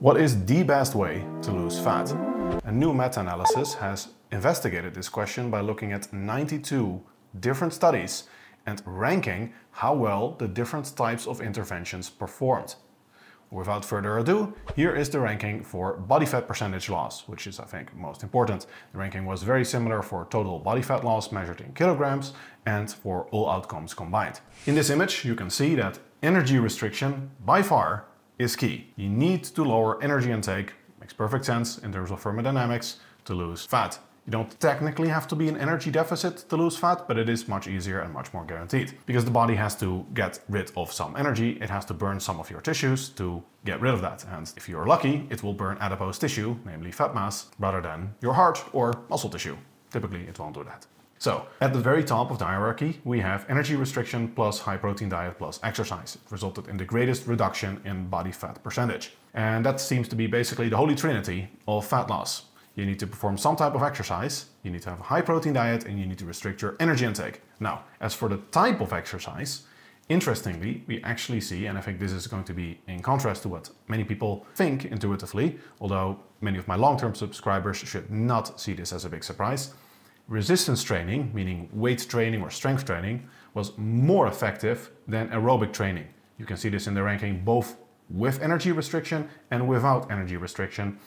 What is the best way to lose fat? A new meta-analysis has investigated this question by looking at 92 different studies and ranking how well the different types of interventions performed. Without further ado, here is the ranking for body fat percentage loss, which is I think most important. The ranking was very similar for total body fat loss measured in kilograms and for all outcomes combined. In this image you can see that energy restriction by far is key. You need to lower energy intake, makes perfect sense in terms of thermodynamics, to lose fat. You don't technically have to be in energy deficit to lose fat, but it is much easier and much more guaranteed. Because the body has to get rid of some energy, it has to burn some of your tissues to get rid of that. And if you're lucky, it will burn adipose tissue, namely fat mass, rather than your heart or muscle tissue. Typically, it won't do that. So, at the very top of the hierarchy, we have energy restriction plus high protein diet plus exercise. It resulted in the greatest reduction in body fat percentage. And that seems to be basically the holy trinity of fat loss you need to perform some type of exercise, you need to have a high protein diet, and you need to restrict your energy intake. Now, as for the type of exercise, interestingly, we actually see, and I think this is going to be in contrast to what many people think intuitively, although many of my long-term subscribers should not see this as a big surprise, resistance training, meaning weight training or strength training, was more effective than aerobic training. You can see this in the ranking both with energy restriction and without energy restriction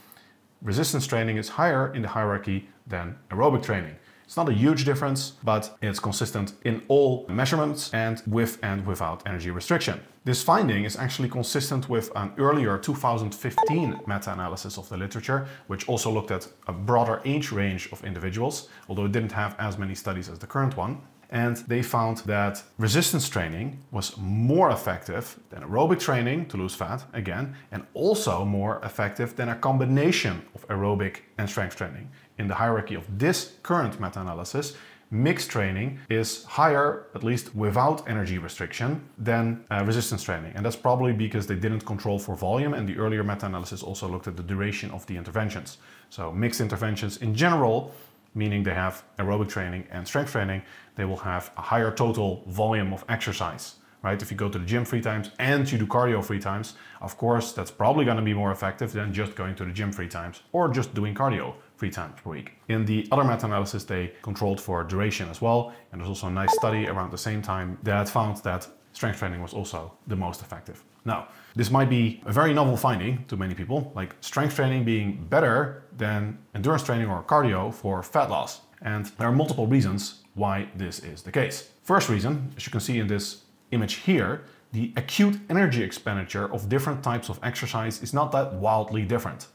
resistance training is higher in the hierarchy than aerobic training. It's not a huge difference, but it's consistent in all measurements and with and without energy restriction. This finding is actually consistent with an earlier 2015 meta-analysis of the literature, which also looked at a broader age range of individuals, although it didn't have as many studies as the current one and they found that resistance training was more effective than aerobic training to lose fat, again, and also more effective than a combination of aerobic and strength training. In the hierarchy of this current meta-analysis, mixed training is higher, at least without energy restriction, than uh, resistance training. And that's probably because they didn't control for volume and the earlier meta-analysis also looked at the duration of the interventions. So mixed interventions in general meaning they have aerobic training and strength training, they will have a higher total volume of exercise. Right? If you go to the gym three times and you do cardio three times, of course, that's probably going to be more effective than just going to the gym three times or just doing cardio three times per week. In the other meta-analysis, they controlled for duration as well. And there's also a nice study around the same time that found that strength training was also the most effective. Now, this might be a very novel finding to many people, like strength training being better than endurance training or cardio for fat loss. And there are multiple reasons why this is the case. First reason, as you can see in this image here, the acute energy expenditure of different types of exercise is not that wildly different.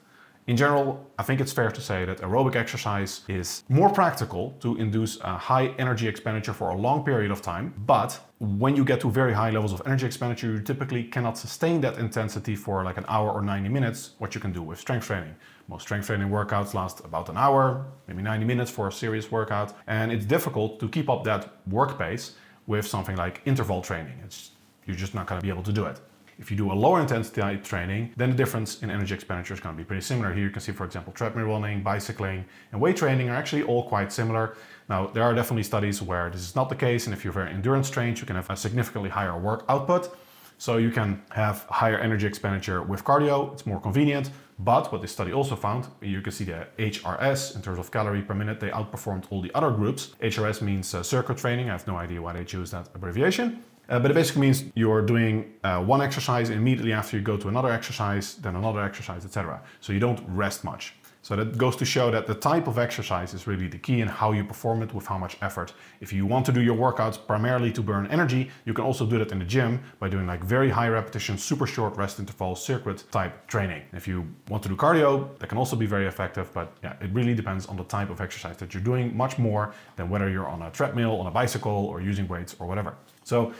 In general, I think it's fair to say that aerobic exercise is more practical to induce a high energy expenditure for a long period of time, but when you get to very high levels of energy expenditure, you typically cannot sustain that intensity for like an hour or 90 minutes, what you can do with strength training. Most strength training workouts last about an hour, maybe 90 minutes for a serious workout, and it's difficult to keep up that work pace with something like interval training. It's, you're just not gonna be able to do it. If you do a lower intensity training, then the difference in energy expenditure is going to be pretty similar. Here you can see, for example, treadmill running, bicycling, and weight training are actually all quite similar. Now, there are definitely studies where this is not the case, and if you're very endurance trained, you can have a significantly higher work output. So you can have higher energy expenditure with cardio, it's more convenient. But what this study also found, you can see the HRS in terms of calorie per minute, they outperformed all the other groups. HRS means uh, circuit training. I have no idea why they choose that abbreviation. Uh, but it basically means you're doing uh, one exercise immediately after you go to another exercise, then another exercise, etc. So you don't rest much. So that goes to show that the type of exercise is really the key in how you perform it with how much effort. If you want to do your workouts primarily to burn energy, you can also do that in the gym by doing like very high repetition, super short rest interval circuit type training. If you want to do cardio, that can also be very effective, but yeah, it really depends on the type of exercise that you're doing much more than whether you're on a treadmill, on a bicycle, or using weights or whatever. So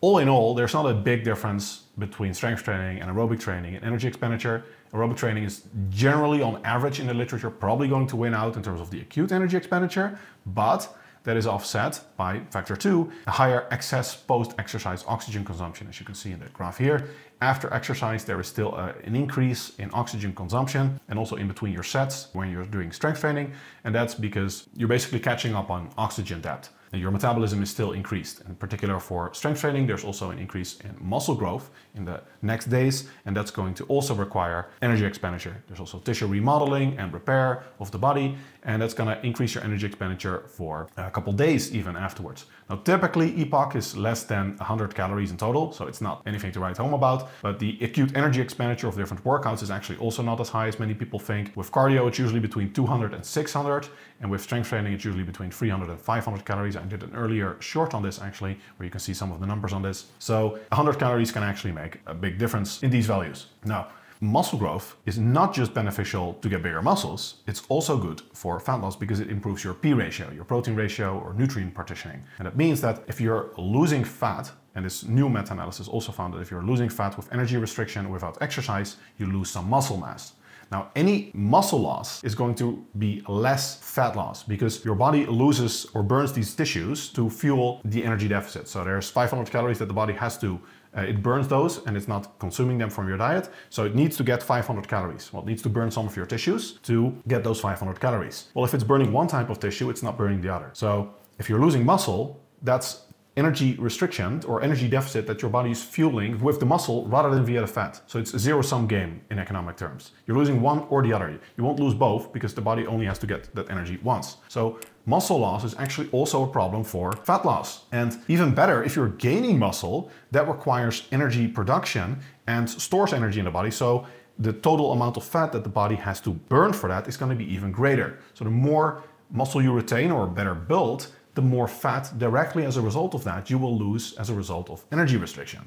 all in all, there's not a big difference between strength training and aerobic training and energy expenditure. Aerobic training is generally on average in the literature probably going to win out in terms of the acute energy expenditure, but that is offset by factor two, a higher excess post-exercise oxygen consumption, as you can see in the graph here. After exercise, there is still a, an increase in oxygen consumption and also in between your sets when you're doing strength training. And that's because you're basically catching up on oxygen debt. Your metabolism is still increased. In particular for strength training, there's also an increase in muscle growth in the next days, and that's going to also require energy expenditure. There's also tissue remodeling and repair of the body, and that's gonna increase your energy expenditure for a couple days even afterwards. Now, typically EPOC is less than 100 calories in total, so it's not anything to write home about, but the acute energy expenditure of different workouts is actually also not as high as many people think. With cardio, it's usually between 200 and 600, and with strength training, it's usually between 300 and 500 calories. I did an earlier short on this actually, where you can see some of the numbers on this. So 100 calories can actually make a big difference in these values. Now, muscle growth is not just beneficial to get bigger muscles, it's also good for fat loss because it improves your P ratio, your protein ratio or nutrient partitioning. And that means that if you're losing fat, and this new meta-analysis also found that if you're losing fat with energy restriction without exercise, you lose some muscle mass. Now, any muscle loss is going to be less fat loss because your body loses or burns these tissues to fuel the energy deficit. So there's 500 calories that the body has to uh, it burns those and it's not consuming them from your diet. So it needs to get 500 calories. Well, it needs to burn some of your tissues to get those 500 calories. Well, if it's burning one type of tissue, it's not burning the other. So if you're losing muscle, that's energy restriction or energy deficit that your body is fueling with the muscle rather than via the fat. So it's a zero sum game in economic terms. You're losing one or the other. You won't lose both because the body only has to get that energy once. So muscle loss is actually also a problem for fat loss. And even better, if you're gaining muscle, that requires energy production and stores energy in the body. So the total amount of fat that the body has to burn for that is going to be even greater. So the more muscle you retain or better build, the more fat directly as a result of that you will lose as a result of energy restriction.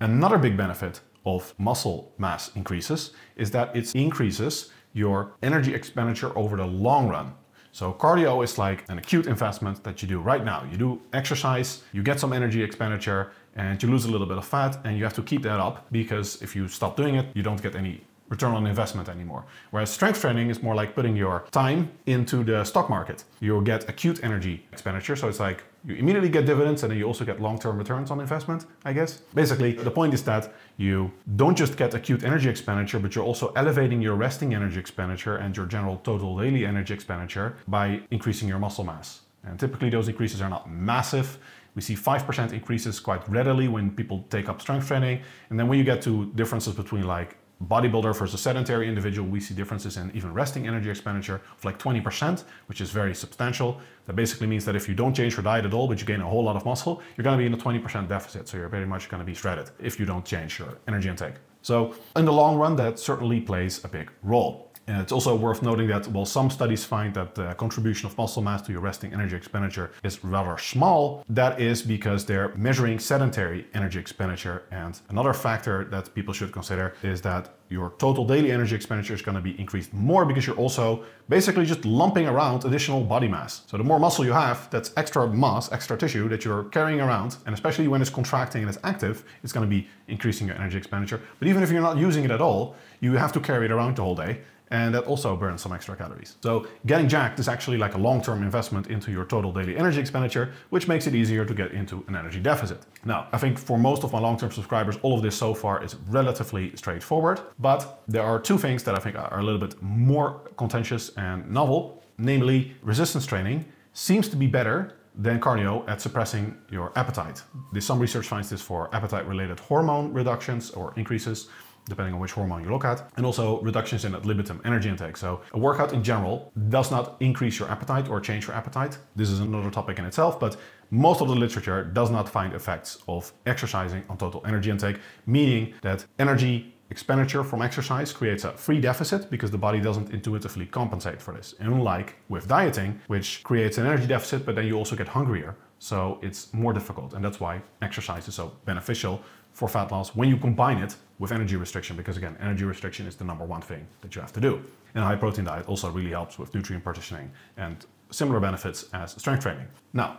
Another big benefit of muscle mass increases is that it increases your energy expenditure over the long run. So cardio is like an acute investment that you do right now. You do exercise, you get some energy expenditure and you lose a little bit of fat and you have to keep that up because if you stop doing it, you don't get any return on investment anymore. Whereas strength training is more like putting your time into the stock market. You'll get acute energy expenditure. So it's like you immediately get dividends and then you also get long-term returns on investment, I guess. Basically, the point is that you don't just get acute energy expenditure, but you're also elevating your resting energy expenditure and your general total daily energy expenditure by increasing your muscle mass. And typically those increases are not massive. We see 5% increases quite readily when people take up strength training. And then when you get to differences between like bodybuilder versus sedentary individual, we see differences in even resting energy expenditure of like 20%, which is very substantial. That basically means that if you don't change your diet at all, but you gain a whole lot of muscle, you're gonna be in a 20% deficit. So you're very much gonna be shredded if you don't change your energy intake. So in the long run, that certainly plays a big role. And it's also worth noting that while some studies find that the contribution of muscle mass to your resting energy expenditure is rather small, that is because they're measuring sedentary energy expenditure. And another factor that people should consider is that your total daily energy expenditure is going to be increased more because you're also basically just lumping around additional body mass. So the more muscle you have, that's extra mass, extra tissue that you're carrying around, and especially when it's contracting and it's active, it's going to be increasing your energy expenditure. But even if you're not using it at all, you have to carry it around the whole day and that also burns some extra calories. So getting jacked is actually like a long-term investment into your total daily energy expenditure, which makes it easier to get into an energy deficit. Now, I think for most of my long-term subscribers, all of this so far is relatively straightforward, but there are two things that I think are a little bit more contentious and novel, namely resistance training seems to be better than cardio at suppressing your appetite. Some research finds this for appetite-related hormone reductions or increases, depending on which hormone you look at, and also reductions in ad libitum energy intake. So a workout in general does not increase your appetite or change your appetite. This is another topic in itself, but most of the literature does not find effects of exercising on total energy intake, meaning that energy expenditure from exercise creates a free deficit because the body doesn't intuitively compensate for this. Unlike with dieting, which creates an energy deficit, but then you also get hungrier. So it's more difficult. And that's why exercise is so beneficial for fat loss when you combine it with energy restriction, because again, energy restriction is the number one thing that you have to do. And a high protein diet also really helps with nutrient partitioning and similar benefits as strength training. Now,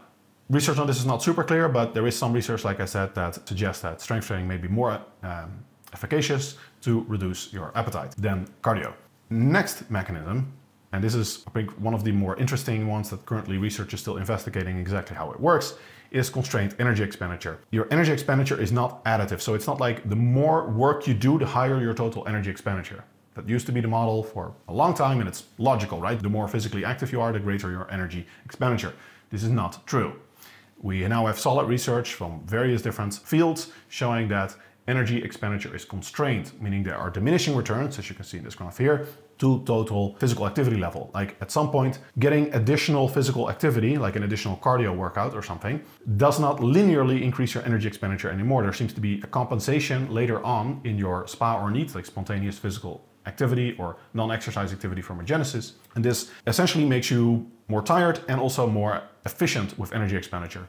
research on this is not super clear, but there is some research, like I said, that suggests that strength training may be more um, efficacious to reduce your appetite than cardio. Next mechanism, and this is I think one of the more interesting ones that currently research is still investigating exactly how it works, is constrained energy expenditure. Your energy expenditure is not additive, so it's not like the more work you do, the higher your total energy expenditure. That used to be the model for a long time and it's logical, right? The more physically active you are, the greater your energy expenditure. This is not true. We now have solid research from various different fields showing that energy expenditure is constrained, meaning there are diminishing returns, as you can see in this graph here, to total physical activity level. Like at some point, getting additional physical activity, like an additional cardio workout or something, does not linearly increase your energy expenditure anymore. There seems to be a compensation later on in your SPA or NEAT, like spontaneous physical activity or non-exercise activity thermogenesis. And this essentially makes you more tired and also more efficient with energy expenditure.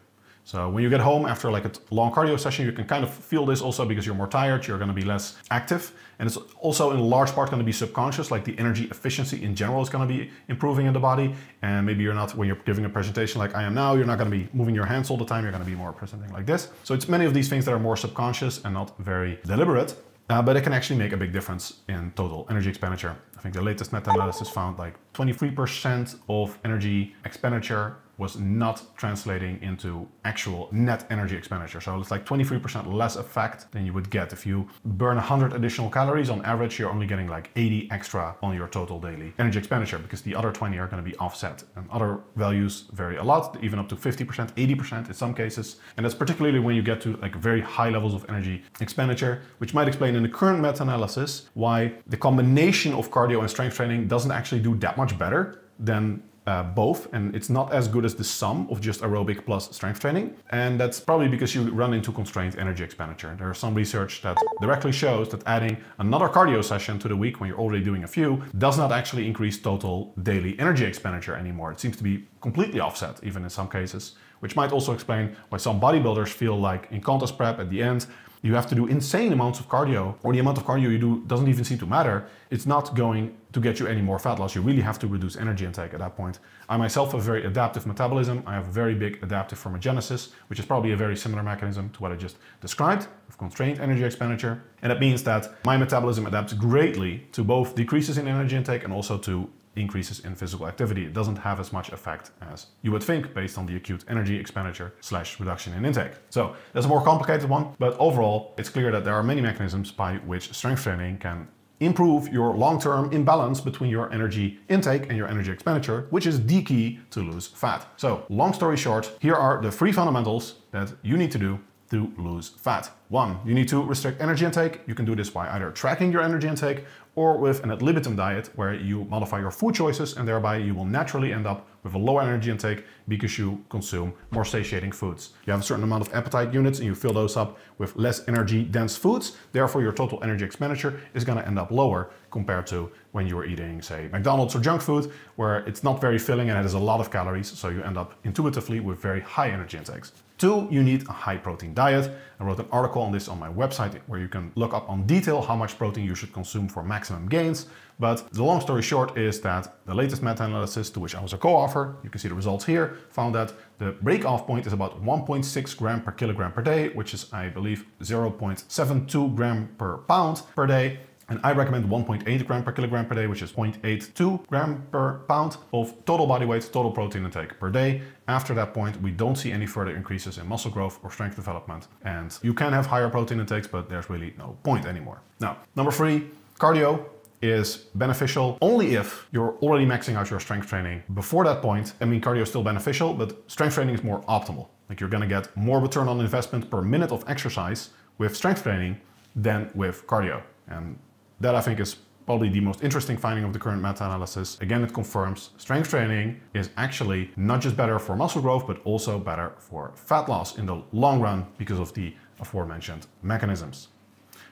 So when you get home after like a long cardio session, you can kind of feel this also because you're more tired, you're going to be less active. And it's also in large part to be subconscious, like the energy efficiency in general is to be improving in the body. And maybe you're not, when you're giving a presentation like I am now, you're not to be moving your hands all the time. You're going to be more presenting like this. So it's many of these things that are more subconscious and not very deliberate. Uh, but it can actually make a big difference in total energy expenditure. I think the latest meta-analysis found like 23% of energy expenditure was not translating into actual net energy expenditure. So it's like 23% less effect than you would get if you burn 100 additional calories. On average, you're only getting like 80 extra on your total daily energy expenditure because the other 20 are going to be offset. And other values vary a lot, even up to 50%, 80% in some cases. And that's particularly when you get to like very high levels of energy expenditure, which might explain in the current meta-analysis why the combination of cardio and strength training doesn't actually do that much better than uh, both and it's not as good as the sum of just aerobic plus strength training and that's probably because you run into constrained energy expenditure. There's some research that directly shows that adding another cardio session to the week when you're already doing a few does not actually increase total daily energy expenditure anymore. It seems to be completely offset even in some cases, which might also explain why some bodybuilders feel like in contest prep at the end you have to do insane amounts of cardio, or the amount of cardio you do doesn't even seem to matter. It's not going to get you any more fat loss. You really have to reduce energy intake at that point. I myself have very adaptive metabolism. I have a very big adaptive thermogenesis, which is probably a very similar mechanism to what I just described of constrained energy expenditure. And it means that my metabolism adapts greatly to both decreases in energy intake and also to increases in physical activity. It doesn't have as much effect as you would think based on the acute energy expenditure slash reduction in intake. So that's a more complicated one, but overall it's clear that there are many mechanisms by which strength training can improve your long-term imbalance between your energy intake and your energy expenditure, which is the key to lose fat. So long story short, here are the three fundamentals that you need to do to lose fat. One, you need to restrict energy intake. You can do this by either tracking your energy intake or with an ad libitum diet where you modify your food choices and thereby you will naturally end up with a lower energy intake because you consume more satiating foods. You have a certain amount of appetite units and you fill those up with less energy dense foods. Therefore, your total energy expenditure is going to end up lower compared to when you are eating, say, McDonald's or junk food, where it's not very filling and it has a lot of calories. So you end up intuitively with very high energy intakes. Two, you need a high protein diet. I wrote an article on this on my website where you can look up on detail how much protein you should consume for maximum gains. But the long story short is that the latest meta-analysis to which I was a co-author, you can see the results here, found that the break-off point is about 1.6 gram per kilogram per day, which is, I believe, 0.72 gram per pound per day. And I recommend 1.8 gram per kilogram per day, which is 0.82 gram per pound of total body weight, total protein intake per day. After that point, we don't see any further increases in muscle growth or strength development. And you can have higher protein intakes, but there's really no point anymore. Now, number three, cardio is beneficial only if you're already maxing out your strength training. Before that point, I mean, cardio is still beneficial, but strength training is more optimal. Like you're gonna get more return on investment per minute of exercise with strength training than with cardio. And that I think is probably the most interesting finding of the current meta-analysis. Again, it confirms strength training is actually not just better for muscle growth, but also better for fat loss in the long run because of the aforementioned mechanisms.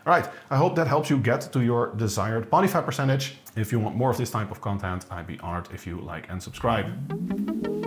All right, I hope that helps you get to your desired body fat percentage. If you want more of this type of content, I'd be honored if you like and subscribe.